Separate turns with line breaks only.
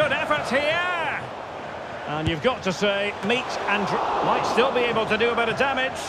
good effort here. And you've got to say, meat and might still be able to do a bit of damage.